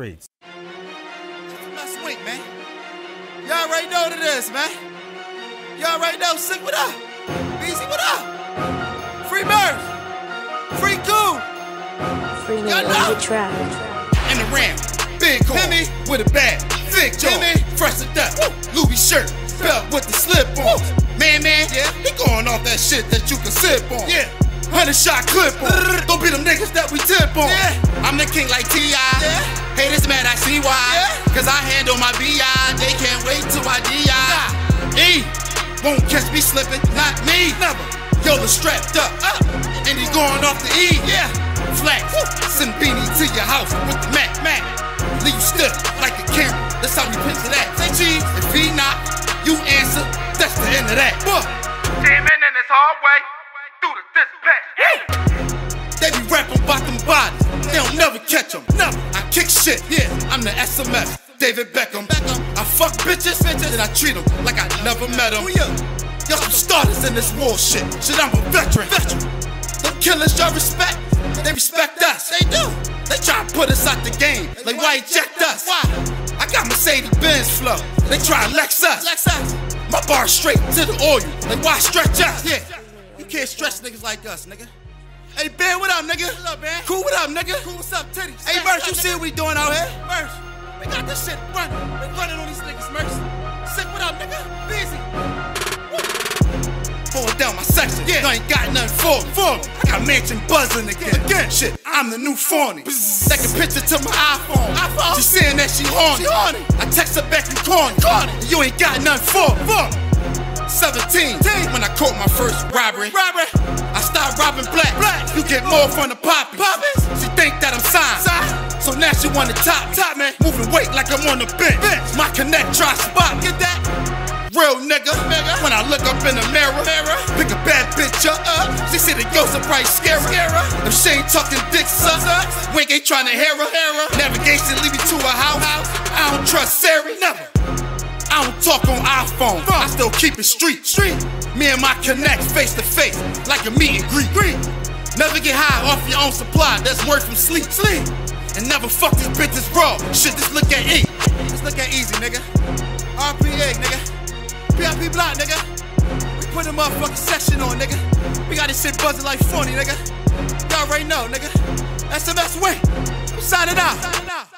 Great. Let's wait, man. Y'all already know what it is, man. Y'all already know. Sick, what up? Beezy, what up? Free birds. Free cool. Free me Y'all on know. the track. In the ram. Big corn. Hit me with a bag. Thick jaw. me. Fresh to death. Louis shirt. Belt with the slip on. Man, man. Yeah. He going off that shit that you can sip on. Yeah. Hundred shot clip on. Don't be them niggas that we tip on. Yeah. I'm the king like T.I. Yeah. Haters mad, I see why. Yeah. Cause I handle my B.I. They can't wait till I D.I. E. Won't catch me slipping, not me. Never. Yo, the strapped up. up. And he going off the E. Yeah. Flex. Send beanie to your house with the Mac. Mac. Leave you stiff like a camera. That's how we picture that. Say cheese. If he not, you answer. That's the end of that. Boy. Demon in his hallway through the dispatch. They shit. Yeah, I'm the SMS. David Beckham. Beckham. I fuck bitches, bitches, and I treat them like I never met them. Oh, y'all some starters in this war shit. Shit, I'm a veteran. Veteran. Them killers y'all respect. They respect us. They do. They try to put us out the game. Like why eject us? Why? I got Mercedes Benz flow. They try to Lex us. Lex us. My bar straight to the oil. Like why stretch us? Yeah. You can't stretch niggas like us, nigga. Hey, Ben, what up, nigga? What up, man? Cool, what up, nigga? Cool, what's up, titties? Hey, Merch, you see what we doing out here? Merch, we got this shit running. We running on these niggas, Merch. Sick, what up, nigga? Busy. Going down my section, yeah. I ain't got nothing for me. For me. I got mansion buzzing again. Again, shit, I'm the new phony. A picture to my iPhone. iPhone. She saying that she horny. She horny. I text her back and corny. Corny. You ain't got nothing for me. For me. 17, when I now she want the top. Top man. Moving weight like I'm on the bench. bench. My connect try spot. Get that? Real nigga. nigga. When I look up in the mirror, mirror. pick a bad bitch up. up. She said the ghost are probably scare her. Scare. If she ain't talking dick sucks. Wink ain't trying to hear her. Navigation lead me to a house. I don't trust Siri. Never. I don't talk on iPhone. I still keep it street. Street. Me and my connect face to face, like a meet and greet. Never get high off your own supply. That's word from sleep. Sleep. And never fuck these bitches raw. Shit, just look at E. Just look at easy, nigga. RPA, nigga. PIP block, nigga. We put a motherfucking session on, nigga. We got this shit buzzing like funny, nigga. Y'all already know, nigga. SMS wait. I'm. Signing out.